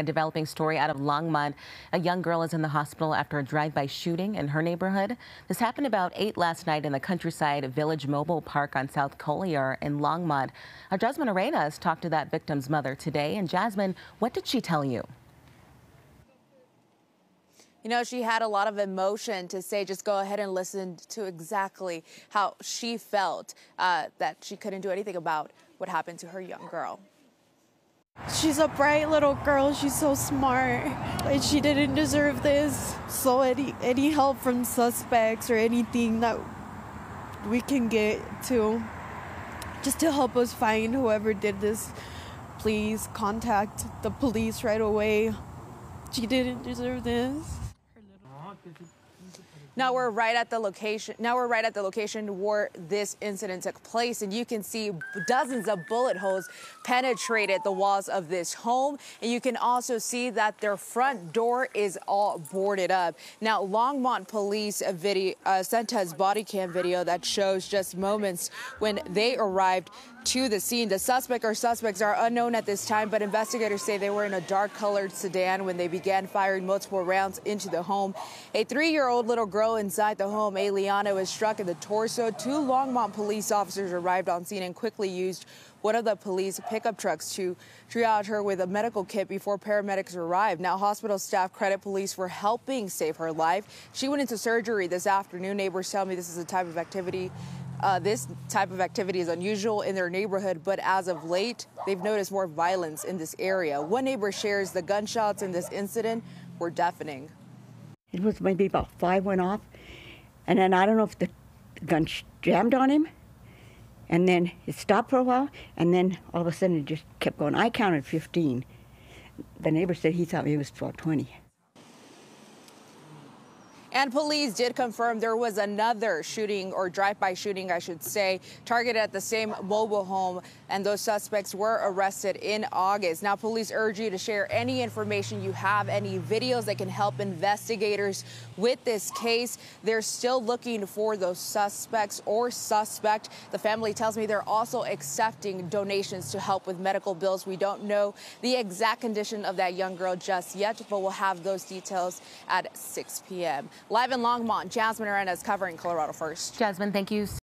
A developing story out of Longmont. A young girl is in the hospital after a drive-by shooting in her neighborhood. This happened about 8 last night in the countryside Village Mobile Park on South Collyer in Longmont. Our Jasmine Arenas talked to that victim's mother today. And Jasmine, what did she tell you? You know, she had a lot of emotion to say, just go ahead and listen to exactly how she felt uh, that she couldn't do anything about what happened to her young girl. She's a bright little girl. She's so smart. Like she didn't deserve this. So any any help from suspects or anything that we can get to just to help us find whoever did this, please contact the police right away. She didn't deserve this. Now we're right at the location. Now we're right at the location where this incident took place, and you can see dozens of bullet holes penetrated the walls of this home, and you can also see that their front door is all boarded up. Now Longmont police video uh, sent us body cam video that shows just moments when they arrived to the scene. The suspect or suspects are unknown at this time, but investigators say they were in a dark colored sedan when they began firing multiple rounds into the home. A three year old little girl inside the home, Eliana, was struck in the torso. Two Longmont police officers arrived on scene and quickly used one of the police pickup trucks to triage her with a medical kit before paramedics arrived. Now, hospital staff credit police for helping save her life. She went into surgery this afternoon. Neighbors tell me this is a type of activity uh, this type of activity is unusual in their neighborhood, but as of late, they've noticed more violence in this area. One neighbor shares the gunshots in this incident were deafening. It was maybe about five went off, and then I don't know if the gun jammed on him, and then it stopped for a while, and then all of a sudden it just kept going. I counted 15. The neighbor said he thought it was 12, 20. And police did confirm there was another shooting or drive-by shooting, I should say, targeted at the same mobile home, and those suspects were arrested in August. Now, police urge you to share any information you have, any videos that can help investigators with this case. They're still looking for those suspects or suspect. The family tells me they're also accepting donations to help with medical bills. We don't know the exact condition of that young girl just yet, but we'll have those details at 6 p.m. Live in Longmont, Jasmine Arenas covering Colorado First. Jasmine, thank you.